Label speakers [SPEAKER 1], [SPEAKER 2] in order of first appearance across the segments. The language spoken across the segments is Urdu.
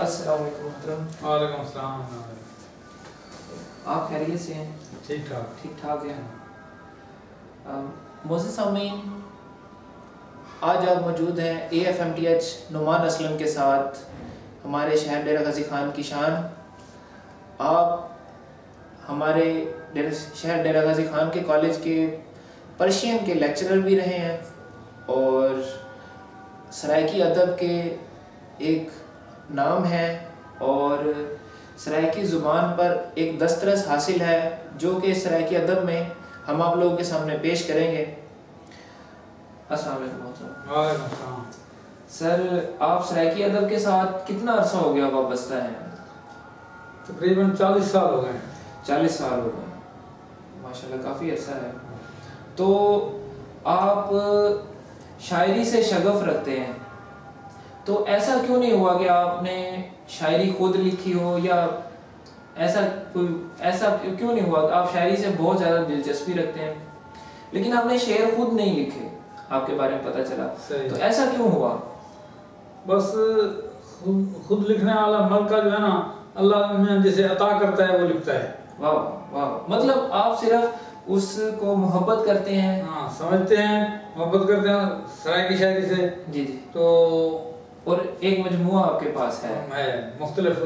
[SPEAKER 1] السلام علیکم محترم۔
[SPEAKER 2] وعلیکم السلام۔
[SPEAKER 1] آپ خیریت سے ہیں؟
[SPEAKER 2] ٹھیک ٹھاک۔
[SPEAKER 1] ٹھیک ٹھاک ہیں۔ موزد سامعین آج آپ موجود ہیں A F M T H Noman Aslam کے ساتھ ہمارے شہر ڈیرہ غازی خان کی شان۔ آپ ہمارے شہر ڈیرہ غازی خان کے کالج کے پرشین کے لیکچرر بھی رہے ہیں اور سرائکی ادب کے ایک نام ہے اور سرائکی زبان پر ایک دسترس حاصل ہے جو کہ سرائکی ادب میں ہم آپ لوگوں کے سامنے پیش کریں گے۔ السلام علیکم سر آپ سرائکی ادب کے ساتھ کتنا عرصہ ہو گیا وابستہ ہیں؟
[SPEAKER 2] تقریباً چالیس سال ہو گئے
[SPEAKER 1] چالیس سال ہو گئے۔ ماشاءاللہ کافی عرصہ ہے۔ تو آپ شاعری سے شغف رکھتے ہیں۔ تو ایسا کیوں نہیں ہوا کہ آپ نے شاعری خود لکھی ہو یا ایسا کوئی ایسا کیوں نہیں ہوا؟ کہ آپ شاعری سے بہت زیادہ دلچسپی رکھتے ہیں۔ لیکن آپ نے شعر خود نہیں لکھے آپ کے بارے میں پتہ چلا۔ تو ایسا کیوں ہوا؟
[SPEAKER 2] بس خود لکھنے والا ملکہ جو ہے نا اللہ میں جسے عطا کرتا ہے وہ لکھتا ہے۔
[SPEAKER 1] واہ واہ۔ مطلب آپ صرف اس کو محبت کرتے ہیں۔
[SPEAKER 2] ہاں سمجھتے ہیں محبت کرتے ہیں سرائے کی شاعری سے۔
[SPEAKER 1] جی جی۔
[SPEAKER 2] تو
[SPEAKER 1] اور ایک مجموعہ آپ کے پاس ہے۔
[SPEAKER 2] مختلف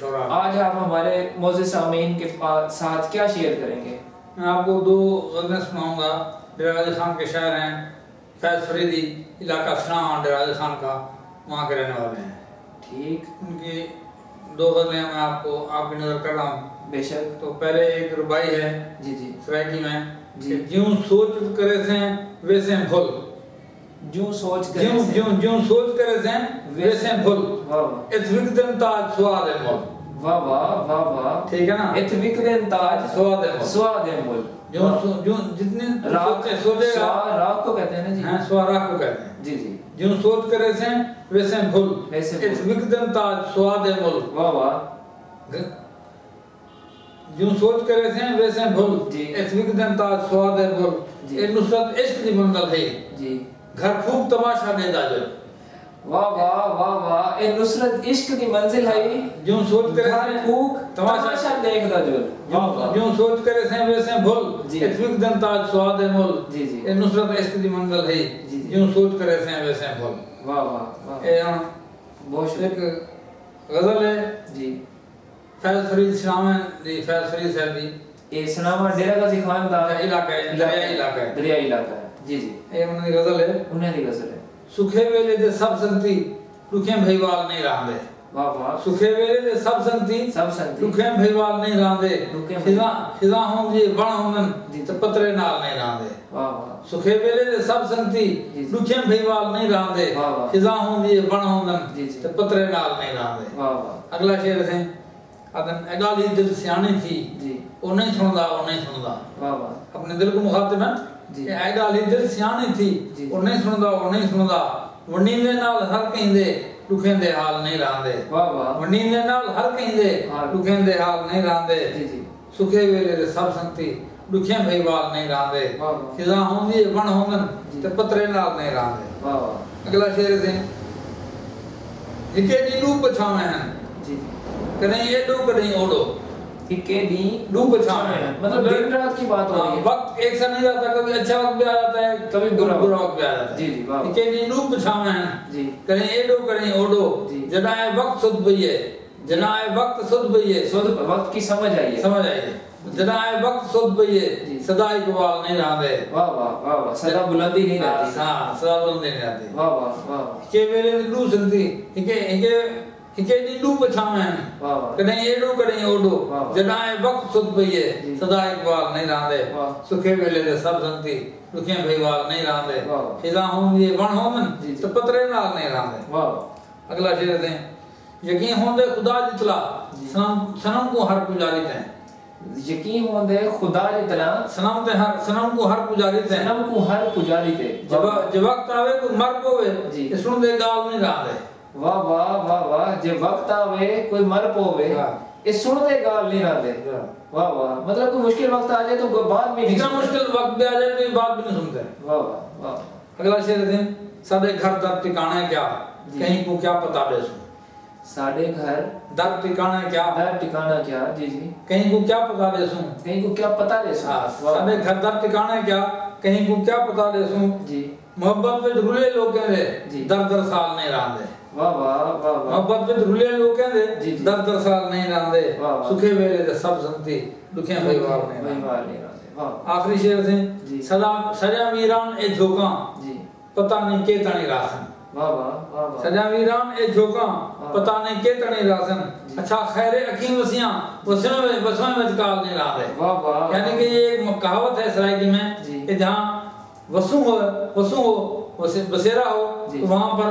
[SPEAKER 2] شعراء۔
[SPEAKER 1] آج آپ ہمارے موزے سامعین کے ساتھ کیا شیئر کریں گے؟
[SPEAKER 2] میں آپ کو دو غزلیں سناؤں گا۔ ڈراز خان کے شاعر ہیں۔ فیض فریدی علاقہ سناما ڈراز خان کا وہاں کے رہنے والے ہیں۔
[SPEAKER 1] ٹھیک۔
[SPEAKER 2] ان کی دو غزلیں میں آپ کو آپ کی نظر کر رہا ہوں۔
[SPEAKER 1] بے شک۔
[SPEAKER 2] تو پہلے ایک ربائی ہے۔
[SPEAKER 1] جی جی۔
[SPEAKER 2] سرائکی میں۔
[SPEAKER 1] جی۔
[SPEAKER 2] جیوں سوچ کرے سے ویسے بھول۔
[SPEAKER 1] جو سوچ کر
[SPEAKER 2] جیوں جیوں جیوں سوچ کرے سے ویسے بھول۔ اس وقت تاج سواد ہے مول۔
[SPEAKER 1] واہ واہ واہ واہ۔
[SPEAKER 2] ٹھیک ہے نا؟
[SPEAKER 1] ات وکرن تاج
[SPEAKER 2] سواد ہے مول۔
[SPEAKER 1] سواد مول۔
[SPEAKER 2] جیوں سو- جیوں جتنے
[SPEAKER 1] راک
[SPEAKER 2] سوچے سوچے گا۔
[SPEAKER 1] سوا- راک کو کہتے ہیں نا جی۔
[SPEAKER 2] ہاں سوارا کو کہتے ہیں۔
[SPEAKER 1] جی جی۔
[SPEAKER 2] جیوں سوچ کرے سے ویسے بھول۔ اس
[SPEAKER 1] بھول۔
[SPEAKER 2] وقت تاج سواد ہے مول۔
[SPEAKER 1] واہ واہ۔
[SPEAKER 2] جیوں سوچ کرے سے ویسے بھول۔
[SPEAKER 1] جی۔
[SPEAKER 2] اس وقت تاج سواد ہے مول۔
[SPEAKER 1] جی۔
[SPEAKER 2] اے نصرت عشق دی منگل ہے۔
[SPEAKER 1] جی۔
[SPEAKER 2] گھر پھوک تماشا دے دا جو۔
[SPEAKER 1] واہ واہ واہ واہ اے نصرت عشق دی منزل ہے۔
[SPEAKER 2] جوں سوچ کرے
[SPEAKER 1] گھر پھوک
[SPEAKER 2] تماشا-
[SPEAKER 1] دیکھدا جو۔
[SPEAKER 2] جوں سوچ کرے سے ویسے بھول۔
[SPEAKER 1] جی۔
[SPEAKER 2] وقت دن تاج سواد مول۔
[SPEAKER 1] جی جی۔
[SPEAKER 2] اے نصرت عشق دی منگل ہے۔
[SPEAKER 1] جی، جی۔
[SPEAKER 2] جوں سوچ کرے سے ویسے بھول۔
[SPEAKER 1] واہ واہ واہ۔
[SPEAKER 2] اے ہاں
[SPEAKER 1] بہت
[SPEAKER 2] ایک غزل ہے۔
[SPEAKER 1] جی۔
[SPEAKER 2] فیض فرید شامہ دی فیض فرید صاحب دی۔
[SPEAKER 1] یہ سناما ڈیرہ غازی خان دا
[SPEAKER 2] علاقہ ہے دریائی علاقہ ہے۔
[SPEAKER 1] دریائی علاقہ ہے۔ جی جی۔
[SPEAKER 2] اے انہوں دی غزل ہے؟
[SPEAKER 1] انہیں دی غزل ہے۔
[SPEAKER 2] سکھے ویلے دے سب سنگتی لکھیں بھائیوال نہیں راندے
[SPEAKER 1] واہ واہ۔
[SPEAKER 2] سکھے ویلے دے سب سنگتی
[SPEAKER 1] سب سنگتی
[SPEAKER 2] لکھیں بھائیوال نہیں راندے
[SPEAKER 1] لکھیں
[SPEAKER 2] خزاں خزاں ہوں جی ہوں
[SPEAKER 1] جی۔
[SPEAKER 2] تے پترے نال نہیں راندے
[SPEAKER 1] واہ واہ۔
[SPEAKER 2] سکھے ویلے دے سب سنگتی
[SPEAKER 1] جی جی۔
[SPEAKER 2] لکھیں بھائیوال نہیں راندے۔ خزاں ہوں جی
[SPEAKER 1] جی جی۔
[SPEAKER 2] تے پترے نال نہیں راندے
[SPEAKER 1] واہ واہ۔
[SPEAKER 2] اگلا شعر ہے۔ ادن اگالی دل سیانی تھی۔
[SPEAKER 1] جی۔
[SPEAKER 2] وہ نہیں سندا وہ نہیں سندا۔
[SPEAKER 1] واہ واہ۔
[SPEAKER 2] اپنے دل کو مخاطب ہے۔
[SPEAKER 1] جی۔
[SPEAKER 2] کہ اگالی دل سیانی تھی
[SPEAKER 1] جی۔
[SPEAKER 2] وہ نہیں سندا وہ نہیں سندا ونیندے نال ہر کہندے لکھیں دے حال نہیں راندے
[SPEAKER 1] واہ واہ
[SPEAKER 2] ونیندے نال ہر کہندے
[SPEAKER 1] ہاں۔
[SPEAKER 2] لکھیں دے حال نہیں راندے
[SPEAKER 1] جی جی
[SPEAKER 2] سکھے ویلے دے سب سنگتی لکھیں بھائیوال نہیں راندے
[SPEAKER 1] واہ واہ
[SPEAKER 2] خزاں ہوندی بن ہوندن
[SPEAKER 1] جی۔
[SPEAKER 2] تے پترے نال نہیں راندے
[SPEAKER 1] واہ واہ
[SPEAKER 2] اگلا شعر ہے ہکے ڈیڈو پچھاویں ہیں
[SPEAKER 1] جی جی
[SPEAKER 2] کہیں
[SPEAKER 1] ہکے دی
[SPEAKER 2] ڈو پچھاویں ہیں
[SPEAKER 1] مطلب دن رات کی بات ہو رہی ہے۔
[SPEAKER 2] وقت ایک سا نہیں جاتا کبھی اچھا وقت بھی آ جاتا ہے
[SPEAKER 1] کبھی برا
[SPEAKER 2] برا وقت بھی آ جاتا ہے۔
[SPEAKER 1] جی، جی، واہ۔
[SPEAKER 2] ہکے ڈیڈو پچھاویں ہیں
[SPEAKER 1] جی۔
[SPEAKER 2] کہیں ایڈو کہیں اوڈو۔
[SPEAKER 1] جی۔
[SPEAKER 2] جنائے وقت سد بئی ہے۔ جنائے وقت سد بئی ہے۔
[SPEAKER 1] سود وقت کی سمجھ آئی ہے۔
[SPEAKER 2] سمجھ آئیے جنائے وقت سد بئی ہے۔
[SPEAKER 1] جی۔
[SPEAKER 2] صدا اقبال نہیں راندے
[SPEAKER 1] واہ واہ واہ واہ۔ صدا بلندی نہیں رہتی۔
[SPEAKER 2] ہاں صدا بلند نہیں راندے
[SPEAKER 1] واہ واہ واہ
[SPEAKER 2] ہکے ویلے ڈو سنتی ہکے ہکے ہکے ڈیڈو پچھاویں کہیں ایڈو کہیں اوڈو۔ جنائے وقت سد بئی ہے۔ صدا اقبال نہیں راندے۔ سکھے ویلے دے سب سنتی لکھیں بھائیوال نہیں راندے۔ خزاں ہوں یہ ہوں
[SPEAKER 1] جی، جی۔
[SPEAKER 2] تو پترے نال نہیں راندے اگلا شعر دیں یقین ہوں دے خدا جتلا۔ سنم سنم کو ہر پجاری تھے
[SPEAKER 1] یقین ہوندے خدا دی طرح
[SPEAKER 2] سنم تے ہر سنم کو ہر پجاری تھے
[SPEAKER 1] سنم کو ہر پجاری تے
[SPEAKER 2] جب وقت آوے کوئی مر پوے سن دے گال نہیں راندے
[SPEAKER 1] واہ واہ واہ واہ جے وقت آوے کوئی مر پوے یہ سنتے گال نہیں رہتے واہ واہ مطلب کوئی مشکل وقت آ جائے تو بات بھی نہیں
[SPEAKER 2] اتنا مشکل وقت بھی آ جائے تو بات بھی نہیں سنتے
[SPEAKER 1] واہ واہ واہ
[SPEAKER 2] اگلا شعر دیں سادے گھر در ٹھکانا کیا کہیں کو کیا پتا
[SPEAKER 1] دے
[SPEAKER 2] سن سادے گھر
[SPEAKER 1] در ٹھکانا کیا در ٹھکانا
[SPEAKER 2] کیا جی جی کہیں کو کیا
[SPEAKER 1] پتا دے سن کہیں کو کیا
[SPEAKER 2] پتا
[SPEAKER 1] دے
[SPEAKER 2] سن سادے گھر در ٹھکانا کیا کہیں کو کیا پتا دے
[SPEAKER 1] سن
[SPEAKER 2] جی محبت وچ رلے لوگ
[SPEAKER 1] کہندے
[SPEAKER 2] در در سال نہیں رہا
[SPEAKER 1] دے ਵਾਹ ਵਾਹ ਵਾਹ
[SPEAKER 2] ਮੁਹੱਬਤ ਵਿੱਚ ਰੁਲੇ ਲੋਕ
[SPEAKER 1] ਕਹਿੰਦੇ
[SPEAKER 2] ਦਰ ਦਰ ਸਾਲ ਨਹੀਂ
[SPEAKER 1] ਲਾਂਦੇ
[SPEAKER 2] ਸੁਖੇ ਵੇਲੇ ਤੇ ਸਭ ਸੰਤੀ ਦੁਖਿਆਂ
[SPEAKER 1] ਹੋਈ ਵਾਰ ਨਹੀਂ ਲਾਂਦੇ
[SPEAKER 2] ਆਖਰੀ ਸ਼ੇਰ ਸੀ ਸਦਾ ਸਜਾ ਵੀਰਾਨ ਇਹ ਝੋਕਾਂ
[SPEAKER 1] ਜੀ।
[SPEAKER 2] ਪਤਾ ਨਹੀਂ ਕਿ ਤਣੀ ਰਾਸਨ ਵਾਹ ਵਾਹ
[SPEAKER 1] ਵਾਹ
[SPEAKER 2] ਸਜਾ ਵੀਰਾਨ ਇਹ ਝੋਕਾਂ اچھا خیر عقیم وسیاں وسیوں میں وسوں
[SPEAKER 1] میں ذکر
[SPEAKER 2] نہیں رہا ہے یعنی کہ یہ ایک کہاوت
[SPEAKER 1] ہے
[SPEAKER 2] سرائیکی میں کہ جہاں وسوں ہو وسوں ہو بسیرا
[SPEAKER 1] ہو
[SPEAKER 2] تو وہاں پر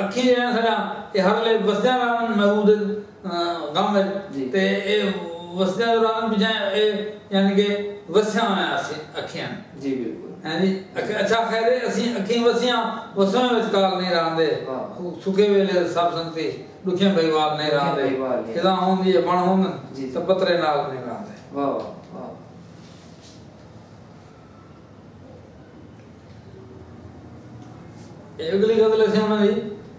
[SPEAKER 2] ਅੱਖੀ ਜਿਹੜਾ ਸਾਡਾ ਇਹ ਹਰ ਲਈ ਵਸਦਿਆਂ ਰਾਮ ਮਹੂਦ ਗਮ
[SPEAKER 1] ਤੇ
[SPEAKER 2] ਇਹ ਵਸਦਿਆਂ ਰਾਮ ਬਿਜਾ ਇਹ ਯਾਨੀ ਕਿ ਵਸਿਆ ਹੋਇਆ ਸੀ ਅੱਖੀਆਂ
[SPEAKER 1] ਜੀ ਬਿਲਕੁਲ।
[SPEAKER 2] ਹਾਂਜੀ ਅੱਛਾ ਖੈਰ ਅਸੀਂ ਅੱਖੀਂ ਵਸਿਆ ਵਸਾਂ ਵਿਚਕਾਰ ਨਹੀਂ
[SPEAKER 1] ਰਹਿੰਦੇ।
[SPEAKER 2] ਸੁਖੇ ਵੇਲੇ ਸਭ ਸੰਗਤੇ ਦੁਖੇ ਪਰਿਵਾਰ ਨਹੀਂ
[SPEAKER 1] ਰਹਿੰਦੇ।
[SPEAKER 2] ਕਿਦਾਂ ਹੁੰਦੀ ਹੈ ਬਣ ਹੋਣ ਤਬਤਰੇ ਨਾਲ ਨਹੀਂ
[SPEAKER 1] ਰਹਿੰਦੇ।
[SPEAKER 2] ਵਾਹ ਵਾਹ। এগুলি কত লেখছেন ওনারা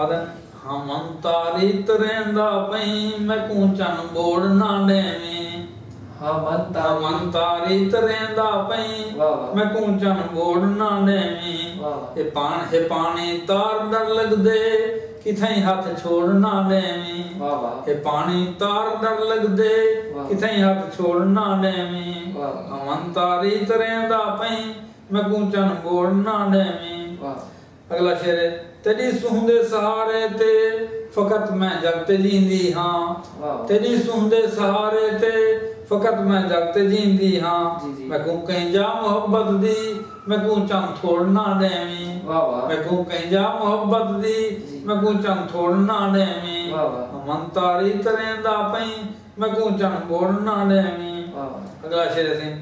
[SPEAKER 2] ਆਦਨ ਹਮਨ ਤਾਰੀ ਤਰੇਂਦਾ ਪਈ ਮੈਂ ਕੂਚਨ ਬੋੜ ਨਾ ਦੇਵੇਂ ਹਮਨ ਤਾਰੀ ਹਮਨ ਤਰੇਂਦਾ ਪਈ ਮੈਂ ਕੂਚਨ ਬੋੜ ਨਾ ਦੇਵੇਂ ਇਹ ਪਾਣ ਹੈ ਪਾਣੀ ਤਾਰ ਡਰ ਲੱਗਦੇ। ਕਿਥਾਈ ਹੱਥ ਛੋੜ ਨਾ ਲੈਵੇਂ
[SPEAKER 1] ਵਾਹ ਵਾਹ।
[SPEAKER 2] ਇਹ ਪਾਣੀ ਤਾਰ ਦਰ ਲੱਗਦੇ ਕਿਥਾਈ ਹੱਥ ਛੋੜ ਨਾ ਲੈਵੇਂ
[SPEAKER 1] ਅਮਨ
[SPEAKER 2] ਤਾਰੀ ਤਰੇ ਦਾ ਪਈ ਮੈਂ ਗੂੰਚਨ ਮੋੜ ਨਾ ਲੈਵੇਂ
[SPEAKER 1] ਵਾਹ।
[SPEAKER 2] ਅਗਲਾ ਸ਼ੇਰ ਹੈ ਤੇਰੀ ਸੁਹ ਸਹਾਰੇ ਤੇ ਫਕਤ ਮੈਂ ਜਗਤ ਤੇ ਜੀਂਦੀ ਹਾਂ। ਤੇਰੀ ਸੁਹ ਸਹਾਰੇ ਤੇ ਫਕਤ ਮੈਂ ਜਗਤ ਜੀਂਦੀ ਹਾਂ। ਮੈਂ ਕੋ ਕਹਿ ਜਾ ਮੁਹੱਬਤ ਦੀ ਮੈਂ ਕੋ ਚੰਗ ਥੋੜ ਨਾ ਦੇਵੀਂ।
[SPEAKER 1] ਵਾਹ
[SPEAKER 2] ਮੈਂ ਕੋ ਕਹਿ ਜਾ ਮੁਹੱਬਤ ਦੀ ਮੈਂ ਕੋ ਚੰਗ ਥੋੜ ਨਾ ਦੇਵੀਂ।
[SPEAKER 1] ਵਾਹ
[SPEAKER 2] ਮਨ ਤਾਰੀ ਤਰੇਂਦਾ ਪਈ ਮੈਂ ਕੋ ਚੰਗ ਬੋੜ ਨਾ ਦੇਵੀਂ।
[SPEAKER 1] ਵਾਹ
[SPEAKER 2] ਅਗਲਾ ਸ਼ੇਰ ਸੀ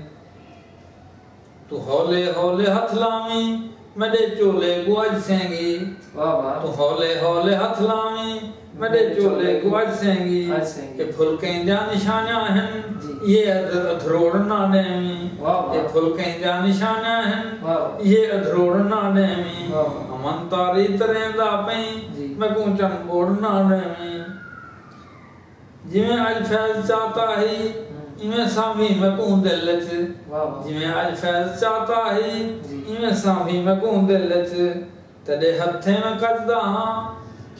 [SPEAKER 2] ਤੂੰ ਹੌਲੇ ਹੌਲੇ ਹੱਥ ਲਾਵੀਂ। ਮੇਰੇ ਝੋਲੇ ਗੁਆਜ ਸੈਂਗੀ।
[SPEAKER 1] ਵਾ ਵਾ
[SPEAKER 2] ਤੂੰ ਹੌਲੇ ਹੌਲੇ ਹੱਥ ਲਾਵੇਂ। ਮੇਰੇ ਝੋਲੇ ਗੁਆਜ ਸੈਂਗੀ। ਇਹ ਫੁਲਕੇ ਜਾਂ ਨਿਸ਼ਾਨਾ ਹਨ। ਇਹ
[SPEAKER 1] ਅਧਰੋੜਨਾ ਨੇਵੀ
[SPEAKER 2] ਇਹ ਫੁਲਕੇ ਜਾਂ ਨਿਸ਼ਾਨਾ ਹਨ। ਇਹ
[SPEAKER 1] ਅਧਰੋੜਨਾ ਨੇਵੀ
[SPEAKER 2] ਅਮਨ ਤਾਰੀ ਤਰੇ ਦਾ
[SPEAKER 1] ਪਈ।
[SPEAKER 2] ਮੈਂ ਕੋ ਚੰਗੋੜਨਾ ਨੇਵੀ ਜਿਵੇਂ ਅਲ ਫੈਜ਼ ਚਾਹਤਾ ਹੈ ایویں سامی مکون دلت جویں
[SPEAKER 1] جی
[SPEAKER 2] الفیض چاہتا ہی جی۔ ایویں سامی مکون دلت تڑے ہتھے میں کجدہ ہاں۔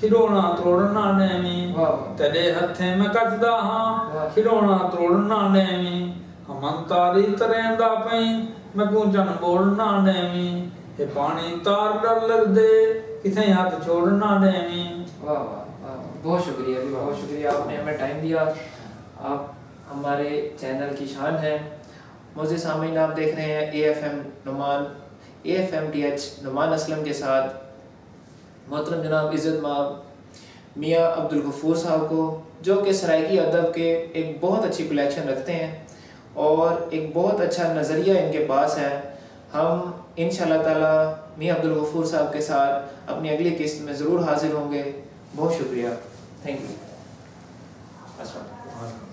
[SPEAKER 2] کھڑونا
[SPEAKER 1] تروڑنا نیمی
[SPEAKER 2] تڑے ہتھے میں کجدہ ہاں۔
[SPEAKER 1] کھڑونا
[SPEAKER 2] تروڑنا نیمی ہمان تاری ترین دا پہیں مکون جن بولنا نیمی اے پانی تار ڈر لگ دے۔ کسے یہاں تو
[SPEAKER 1] چھوڑنا نیمی بہت شکریہ جی، بہت شکریہ۔ آپ نے ہمیں ٹائم دیا۔ آپ ہمارے چینل کی شان ہے۔ موزے سامعین، آپ دیکھ رہے ہیں A F M Noman A F M T H Noman Aslam کے ساتھ۔ محترم جناب عزت ماب میاں عبدالغفور صاحب کو، جو کہ سرائکی ادب کے ایک بہت اچھی کلیکشن رکھتے ہیں اور ایک بہت اچھا نظریہ ان کے پاس ہے۔ ہم انشاءاللہ تعالی میاں عبدالغفور صاحب کے ساتھ اپنی اگلی قسط میں ضرور حاضر ہوں گے۔ بہت شکریہ۔ تھینک یو السلام
[SPEAKER 2] علیکم۔